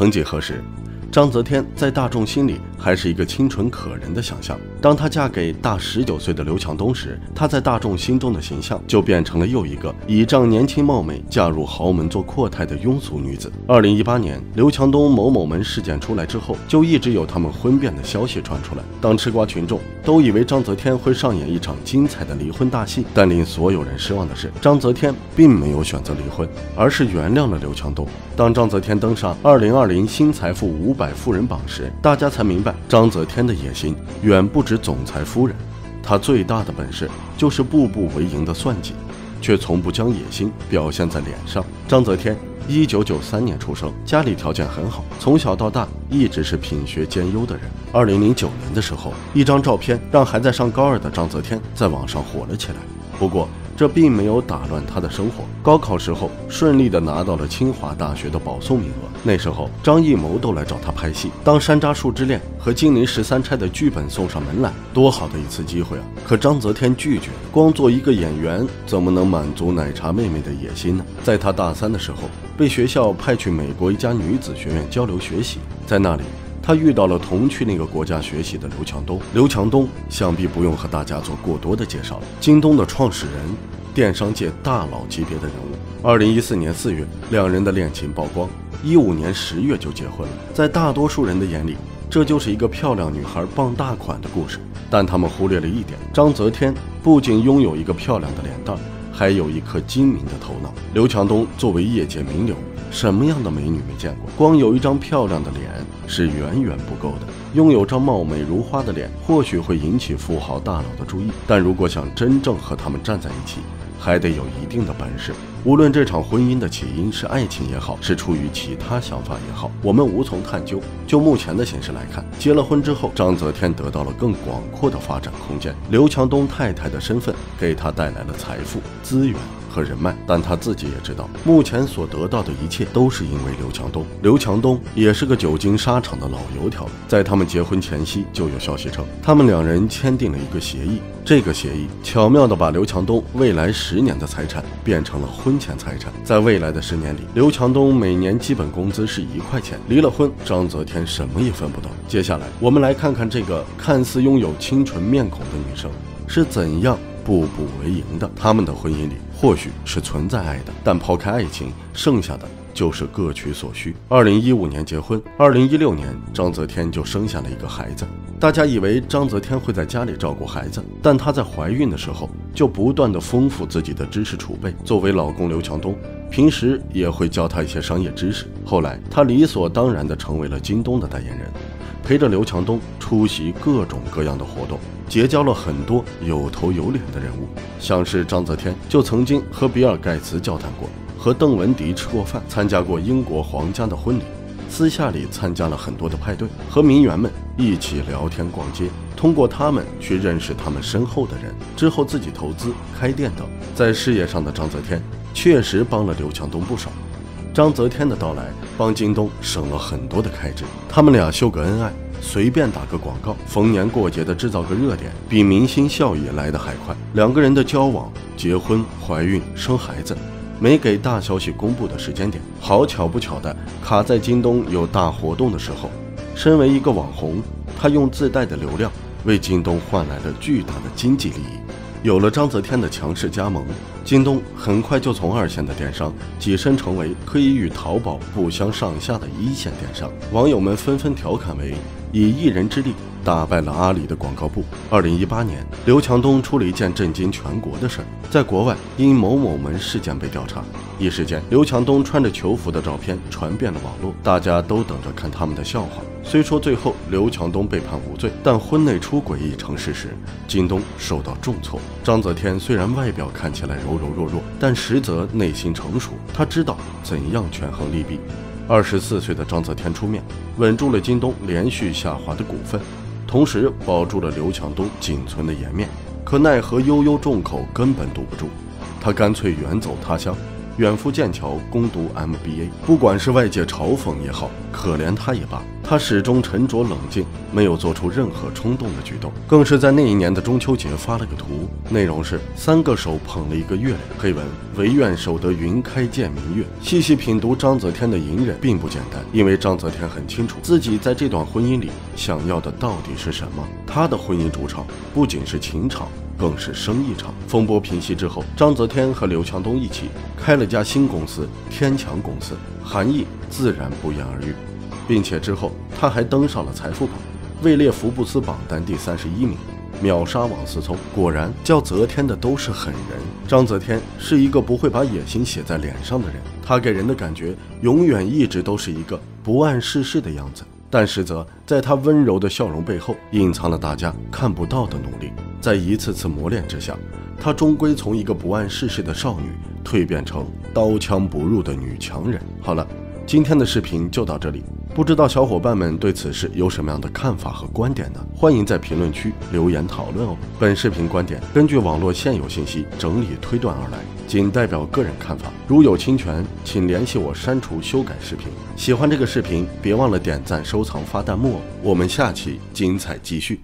曾几何时。章泽天在大众心里还是一个清纯可人的想象。当她嫁给大十九岁的刘强东时，她在大众心中的形象就变成了又一个倚仗年轻貌美嫁入豪门做阔太的庸俗女子。二零一八年，刘强东某某门事件出来之后，就一直有他们婚变的消息传出来。当吃瓜群众都以为张泽天会上演一场精彩的离婚大戏，但令所有人失望的是，张泽天并没有选择离婚，而是原谅了刘强东。当张泽天登上二零二零新财富五。百富人榜时，大家才明白张泽天的野心远不止总裁夫人，她最大的本事就是步步为营的算计，却从不将野心表现在脸上。章泽天，一九九三年出生，家里条件很好，从小到大一直是品学兼优的人。二零零九年的时候，一张照片让还在上高二的章泽天在网上火了起来。不过，这并没有打乱他的生活。高考时候顺利的拿到了清华大学的保送名额。那时候张艺谋都来找他拍戏，当《山楂树之恋》和《金陵十三钗》的剧本送上门来，多好的一次机会啊！可张泽天拒绝，光做一个演员怎么能满足奶茶妹妹的野心呢？在他大三的时候，被学校派去美国一家女子学院交流学习，在那里。他遇到了同去那个国家学习的刘强东。刘强东想必不用和大家做过多的介绍了，京东的创始人，电商界大佬级别的人物。二零一四年四月，两人的恋情曝光，一五年十月就结婚了。在大多数人的眼里，这就是一个漂亮女孩傍大款的故事。但他们忽略了一点：张泽天不仅拥有一个漂亮的脸蛋，还有一颗精明的头脑。刘强东作为业界名流。什么样的美女没见过？光有一张漂亮的脸是远远不够的。拥有张貌美如花的脸，或许会引起富豪大佬的注意，但如果想真正和他们站在一起，还得有一定的本事。无论这场婚姻的起因是爱情也好，是出于其他想法也好，我们无从探究。就目前的形势来看，结了婚之后，张泽天得到了更广阔的发展空间。刘强东太太的身份给他带来了财富、资源和人脉，但他自己也知道，目前所得到的一切都是因为刘强东。刘强东也是个久经沙场的老油条，在他们结婚前夕，就有消息称，他们两人签订了一个协议。这个协议巧妙地把刘强东未来十年的财产变成了婚前财产。在未来的十年里，刘强东每年基本工资是一块钱。离了婚，张泽天什么也分不到。接下来，我们来看看这个看似拥有清纯面孔的女生是怎样步步为营的。他们的婚姻里或许是存在爱的，但抛开爱情，剩下的。就是各取所需。二零一五年结婚，二零一六年张泽天就生下了一个孩子。大家以为张泽天会在家里照顾孩子，但她在怀孕的时候就不断的丰富自己的知识储备。作为老公刘强东，平时也会教她一些商业知识。后来，她理所当然的成为了京东的代言人，陪着刘强东出席各种各样的活动，结交了很多有头有脸的人物。像是章泽天就曾经和比尔盖茨交谈过。和邓文迪吃过饭，参加过英国皇家的婚礼，私下里参加了很多的派对，和名媛们一起聊天逛街，通过他们去认识他们身后的人，之后自己投资开店等。在事业上的章泽天确实帮了刘强东不少。张泽天的到来帮京东省了很多的开支，他们俩秀个恩爱，随便打个广告，逢年过节的制造个热点，比明星效益来得还快。两个人的交往、结婚、怀孕、生孩子。没给大消息公布的时间点，好巧不巧的卡在京东有大活动的时候。身为一个网红，他用自带的流量为京东换来了巨大的经济利益。有了章泽天的强势加盟，京东很快就从二线的电商跻身成为可以与淘宝不相上下的一线电商。网友们纷纷调侃为。以一人之力打败了阿里的广告部。二零一八年，刘强东出了一件震惊全国的事儿，在国外因某某门事件被调查，一时间刘强东穿着囚服的照片传遍了网络，大家都等着看他们的笑话。虽说最后刘强东被判无罪，但婚内出轨已成事实，京东受到重挫。张泽天虽然外表看起来柔柔弱弱，但实则内心成熟，他知道怎样权衡利弊。二十四岁的张泽天出面，稳住了京东连续下滑的股份，同时保住了刘强东仅存的颜面。可奈何悠悠众口根本堵不住，他干脆远走他乡，远赴剑桥攻读 MBA。不管是外界嘲讽也好，可怜他也罢，他始终沉着冷静，没有做出任何冲动的举动。更是在那一年的中秋节发了个图，内容是三个手捧了一个月亮，黑文唯愿守得云开见明月。细细品读章泽天的隐忍并不简单，因为章泽天很清楚自己在这段婚姻里想要的到底是什么。他的婚姻主场不仅是情场。更是生意场。风波平息之后，章泽天和刘强东一起开了家新公司——天强公司，含义自然不言而喻。并且之后他还登上了财富榜，位列福布斯榜单第三十一名，秒杀王思聪。果然，叫泽天的都是狠人。章泽天是一个不会把野心写在脸上的人，他给人的感觉永远一直都是一个不谙世事的样子。但实则，在他温柔的笑容背后，隐藏了大家看不到的努力。在一次次磨练之下，她终归从一个不谙世事的少女蜕变成刀枪不入的女强人。好了，今天的视频就到这里，不知道小伙伴们对此事有什么样的看法和观点呢？欢迎在评论区留言讨论哦。本视频观点根据网络现有信息整理推断而来，仅代表个人看法，如有侵权，请联系我删除修改视频。喜欢这个视频，别忘了点赞、收藏、发弹幕哦。我们下期精彩继续。